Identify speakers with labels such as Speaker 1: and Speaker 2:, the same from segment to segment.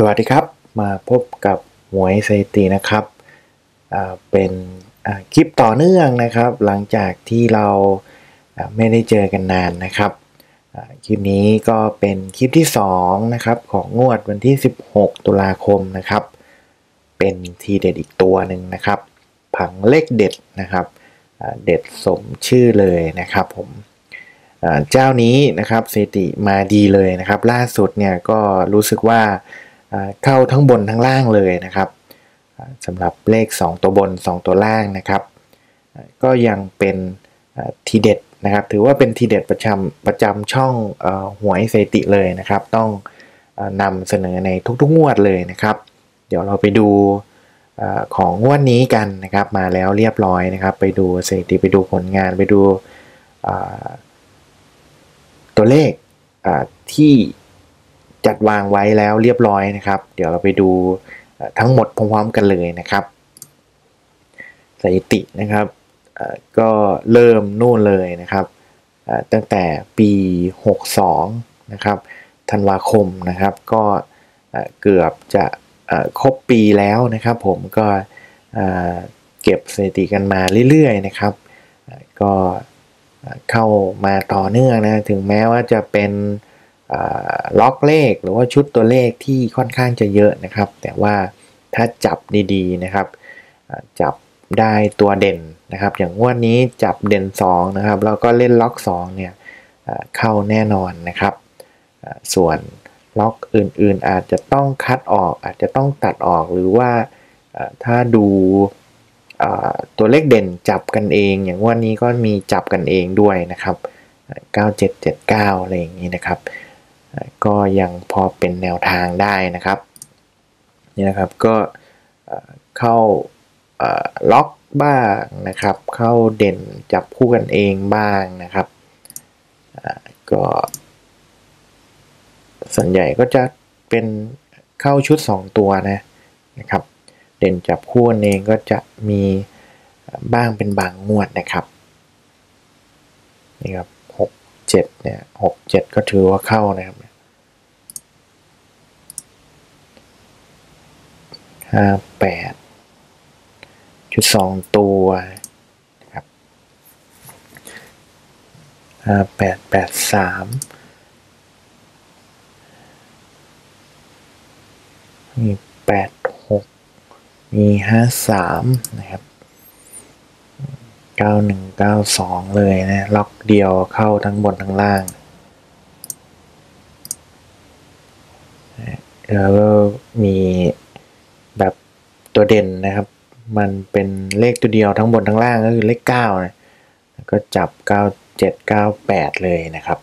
Speaker 1: สวัสดีครับ มาพบกับหวยสถิตินะครับ เป็นคลิปต่อเนื่องนะครับ หลังจากที่เราไม่ได้เจอกันนานนะครับ คลิปนี้ก็เป็นคลิปที่2นะครับของงวดวันที่ 16 ตุลาคมนะครับ เป็นทีเด็ดอีกตัวหนึ่งนะครับ ผังเลขเด็ดนะครับ เด็ดสมชื่อเลยนะครับผมเจ้านี้นะครับสถิติมาดีเลยนะครับ ล่าสุดเนี่ยก็รู้สึกว่า เข้าทั้งบนทั้งล่างเลยนะครับสำหรับเลข 2 ตัวบน 2 ตัวล่างนะครับ ก็ยังเป็นทีเด็ดนะครับ ถือว่าเป็นทีเด็ดประจำประจำช่องอหวยสถิติเลยนะครับ ต้องอนำเสนอในทุกๆงวดเลยนะครับ เดี๋ยวเราไปดูอของงวดนี้กันนะครับ มาแล้วเรียบร้อยนะครับ ไปดูสถิติไปดูผลงานไปดูตัวเลขที่ จัดวางไว้แล้วเรียบร้อยนะครับ เดี๋ยวเราไปดูทั้งหมดพร้อมๆกันเลยนะครับ สถิตินะครับก็เริ่มนู่นเลยนะครับตั้งแต่ปี 62 นะครับธันวาคมนะครับ ก็เกือบจะครบปีแล้วนะครับ ผมก็เก็บสถิติกันมาเรื่อยๆนะครับ ก็เข้ามาต่อเนื่องนะ ถึงแม้ว่าจะเป็น ล็อกเลขหรือว่าชุดตัวเลขที่ค่อนข้างจะเยอะนะครับ แต่ว่าถ้าจับดีๆนะครับ จับได้ตัวเด่นนะครับ อย่างงวดนี้จับเด่น 2 นะครับแล้วก็เล่นล็อก 2 เนี่ยเข้าแน่นอนนะครับ ส่วนล็อกอื่นๆ อาจจะต้องคัดออก อาจจะต้องตัดออกหรือว่าถ้าดูตัวเลขเด่นจับกันเอง อย่างวันนี้ก็มีจับกันเองด้วยนะครับอ่า9779 อะไรอย่างนี้นะครับ ก็ยังพอเป็นแนวทางได้นะครับนี่นะครับก็เข้าล็อกบ้างนะครับ เข้าเด่นจับคู่กันเองบ้างนะครับก็ส่วนใหญ่ก็จะเป็นเข้าชุด 2 ตัวนะนะครับ เด่นจับคู่กันเองก็จะมีบ้างเป็นบางงวดนะครับนี่ครับหกเจ็ดเนี่ยหกเจ็ดก็ถือว่าเข้านะครับ ห้าแปดจุดสองตัวนะครับห้าแปดแปดสามมีแปดหกมีห้าสามนะครับเก้าหนึ่งเก้าสองเลยนะล็อกเดียวเข้าทั้งบนทั้งล่างแล้วก็ ตัวเด่นนะครับ มันเป็นเลขตัวเดียวทั้งบนทั้งล่างก็คือเลขเก้านะก็จับเก้าเจ็ดเก้าแปดเลยนะครับ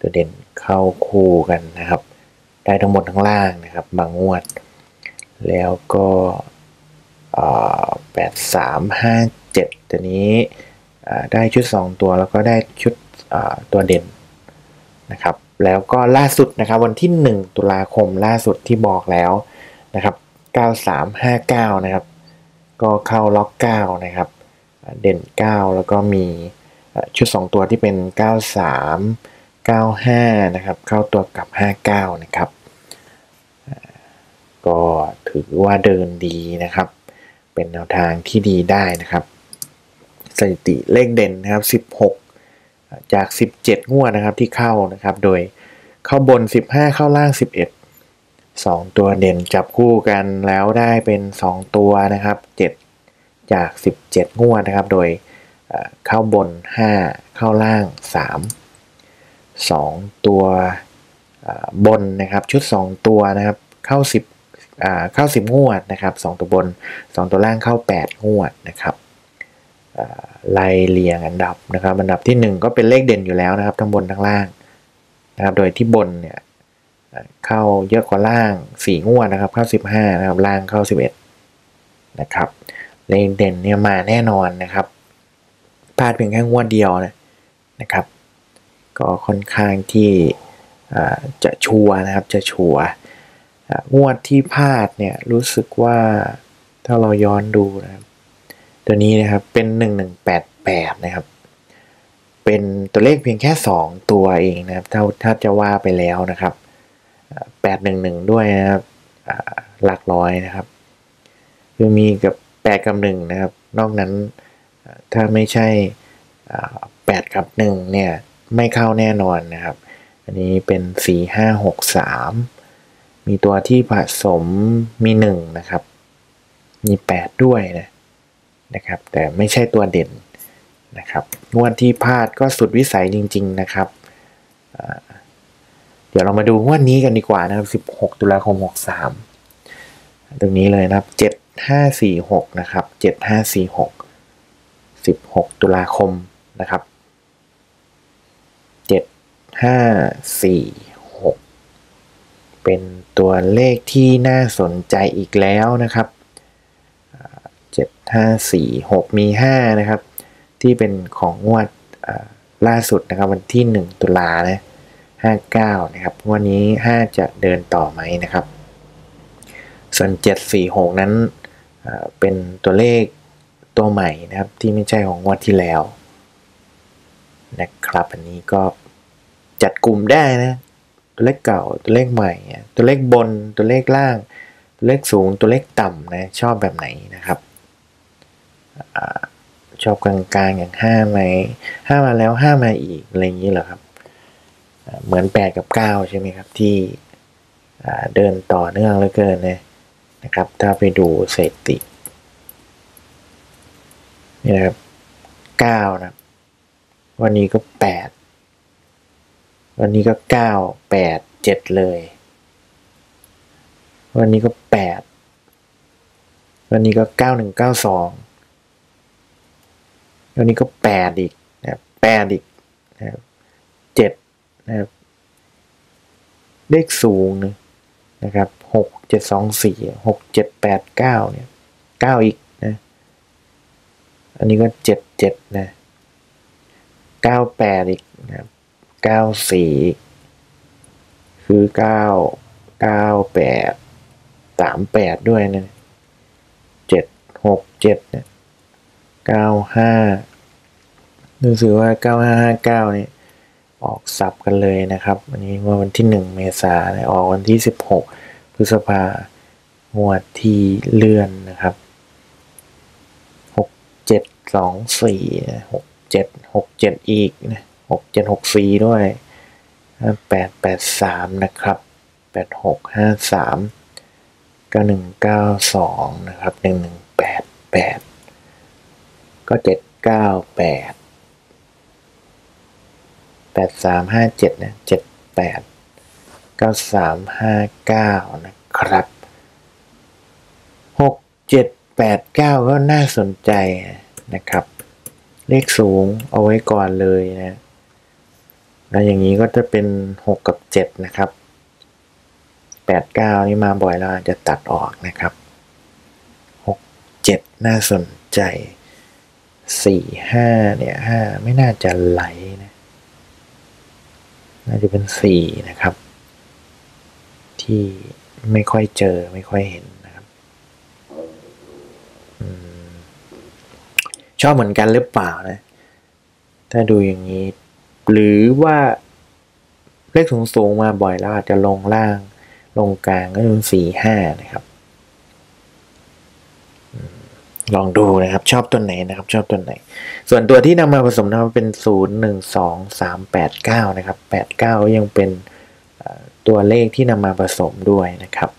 Speaker 1: ตัวเด่นเข้าคู่กันนะครับ ได้ทั้งบนทั้งล่างนะครับ บางงวด แล้วก็แปดสามห้าเจ็ดตัวนี้ได้ชุด 2 ตัวแล้วก็ได้ชุดตัวเด่นนะครับ แล้วก็ล่าสุดนะครับวันที่ 1 ตุลาคมล่าสุดที่บอกแล้วนะครับ 9359 นะครับ ก็เข้าล็อก 9 นะครับ เด่น 9 แล้วก็มีชุด 2 ตัวที่เป็น 93 95 นะครับ เข้าตัวกับ 59 นะครับ ก็ถือว่าเดินดีนะครับ เป็นแนวทางที่ดีได้นะครับ สถิติเลขเด่นนะครับ 16 จาก 17 งวดนะครับที่เข้านะครับ โดยเข้าบน 15 เข้าล่าง 11 2 ตัวเด่นจับคู่กันแล้วได้เป็น 2 ตัวนะครับ 7 จาก 17 งวดนะครับ โดยเข้าบน 5 เข้าล่าง 3 2 ตัวบนนะครับชุด 2 ตัวนะครับเข้า 10เข้า 10 งวดนะครับ 2 ตัวบน 2 ตัวล่างเข้า 8 งวดนะครับไล่เรียงอันดับนะครับ อันดับที่ 1 ก็เป็นเลขเด่นอยู่แล้วนะครับ ทั้งบนทั้งล่างนะครับ โดยที่บนเนี่ย เข้าเยอะกว่าล่าง 4 งวดนะครับเข้า 15 นะครับ ล่างเข้า 11 นะครับเลขเด่นเนี่ยมาแน่นอนนะครับพลาดเพียงแค่งวดเดียวนะนะครับ ก็ค่อนข้างที่จะชัวนะครับจะชัวงวดที่พลาดเนี่ยรู้สึกว่าถ้าเราย้อนดูนะครับตัวนี้นะครับเป็น 1188 นะครับ เป็นตัวเลขเพียงแค่ 2 ตัวเองนะครับถ้าถ้าจะว่าไปแล้วนะครับ 811 ด้วยนะครับหลักร้อยนะครับ คือมีกับแปดกับหนึ่งนะครับ นอกนั้นถ้าไม่ใช่แปดกับหนึ่งเนี่ย ไม่เข้าแน่นอนนะครับ อันนี้เป็นสี่ห้าหกสามมีตัวที่ผสมมีหนึ่งนะครับ มีแปดด้วยนะนะครับ แต่ไม่ใช่ตัวเด่นนะครับงวดที่พลาดก็สุดวิสัยจริง ๆ นะครับ ดี๋ยวเรามาดูงวดนี้กันดีกว่านะครับ16 ตุลาคม 63 ตรงนี้เลยนะครับ 7546 นะครับ 7546 16 ตุลาคมนะครับ 7546 เป็นตัวเลขที่น่าสนใจอีกแล้วนะครับ 7546 มี 5 นะครับ ที่เป็นของงวดล่าสุดนะครับ วันที่ 1 ตุลานะ 59 นะครับวันนี้ 5 จะเดินต่อไหมนะครับ ส่วน 746 นั้นเป็นตัวเลขตัวใหม่นะครับที่ไม่ใช่ของงวดที่แล้วนะครับอันนี้ก็จัดกลุ่มได้นะตัวเลขเก่าตัวเลขใหม่ ตัวเลขบนตัวเลขล่าง ตัวเลขสูงตัวเลขต่ำนะชอบแบบไหนนะครับชอบกลางๆอย่างห้าไหมห้ามาแล้วห้ามาอีกอะไรอย่างนี้เหรอครับ เหมือนแปดกับเก้าใช่ไหมครับ ที่เดินต่อเนื่องเหลือเกินนะนะครับ ถ้าไปดูสถิตินี่นะครับเก้านะวันนี้ก็แปดวันนี้ก็เก้าแปดเจ็ดเลย วันนี้ก็แปดวันนี้ก็เก้าหนึ่งเก้าสองแล้วนี้ก็แปดอีกนะแปดอีกนะครับ นะครับเลขสูงนะครับหกเจ็ดสองสี่หกเจ็ดแปดเก้าเนี่ยเก้าอีกนะอันนี้ก็เจ็ดเจ็ดนะเก้าแปดอีกนะเก้าสี่คือเก้าเก้าแปดสามแปดด้วยนะเจ็ดหกเจ็ดเนี่ยเก้าห้ารู้สึกว่าเก้าห้าห้าเก้าเนี่ ออกสับกันเลยนะครับอันนี้ว่าวันที่หนึ่งเมษาออกวันที่สิบหกพฤษภางวดที่เลื่อนนะครับหกเจ็ดสองสี่หกเจ็ดหกเจ็ดอีกนะหกเจ็ดหกสี่ด้วยแปดแปดสามนะครับแปดหกห้าสามเก้าหนึ่งเก้าสองนะครับหนึ่งหนึ่งแปดแปดก็เจ็ด แปดแปดสามห้าเจ็ดนะเจ็ดแปดเก้าสามห้าเก้านะครับหกเจ็ดแปดเก้าก็น่าสนใจนะครับ เลขสูงเอาไว้ก่อนเลยนะแล้วอย่างนี้ก็จะเป็นหกกับเจ็ดนะครับแปดเก้านี่มาบ่อยแล้วจะตัดออกนะครับหกเจ็ดน่าสนใจสี่ห้าเนี่ยห้าไม่น่าจะไหล น่าจะเป็นสี่นะครับ ที่ไม่ค่อยเจอไม่ค่อยเห็นนะครับชอบเหมือนกันหรือเปล่านะ ถ้าดูอย่างนี้ หรือว่าเลขสูงสูงมาบ่อยแล้วอาจจะลงล่างลงกลางก็เป็นสี่ห้านะครับ ลองดูนะครับ ชอบตัวไหนนะครับ ชอบตัวไหน ส่วนตัวที่นำมาผสมนะครับเป็นศูนย์หนึ่งสองสามแปดเก้านะครับแปดเก้ายังเป็นตัวเลขที่นำมาผสมด้วยนะครับ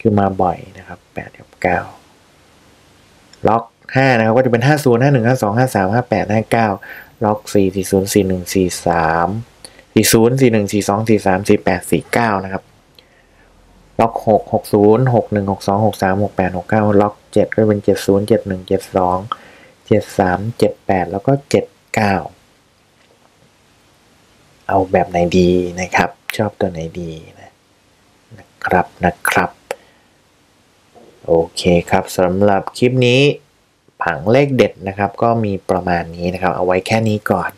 Speaker 1: คือมาบ่อยนะครับแปดกับเก้าล็อกห้านะครับก็จะเป็นห้าศูนย์ห้าหนึ่งห้าสองห้าสามห้าแปดห้าเก้าล็อกสี่สี่ศูนย์สี่หนึ่งสี่สามสี่ศูนย์สี่หนึ่งสี่สองสี่สามสี่แปดสี่เก้านะครับ ล็อกหกหกศูนย์หกหนึ่งหกสองหกสามหกแปดหกเก้าล็อกเจ็ดก็เป็นเจ็ดศูนย์เจ็ดหนึ่งเจ็ดสองเจ็ดสามเจ็ดแปดแล้วก็เจ็ดเก้าเอาแบบไหนดีนะครับ ชอบตัวไหนดีนะนะครับนะครับ โอเคครับสำหรับคลิปนี้ผังเลขเด็ดนะครับ ก็มีประมาณนี้นะครับ เอาไว้แค่นี้ก่อน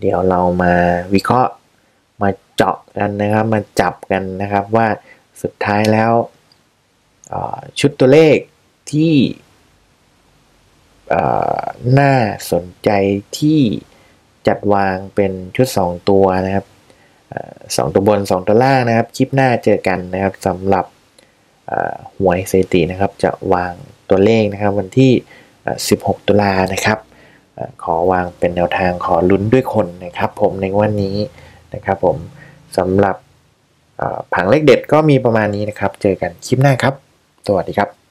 Speaker 1: เดี๋ยวเรามาวิเคราะห์มาเจาะกันนะครับ มาจับกันนะครับว่า สุดท้ายแล้วชุดตัวเลขที่น่าสนใจที่จัดวางเป็นชุด 2 ตัวนะครับสองตัวบน 2 ตัวล่างนะครับ คลิปหน้าเจอกันนะครับสำหรับหวยสถิตินะครับ จะวางตัวเลขนะครับ วันที่ 16 ตุลานะครับ ขอวางเป็นแนวทางขอลุ้นด้วยคนนะครับ ผมในวันนี้นะครับ ผมสำหรับ ผังเลขเด็ดก็มีประมาณนี้นะครับ เจอกันคลิปหน้าครับ สวัสดีครับ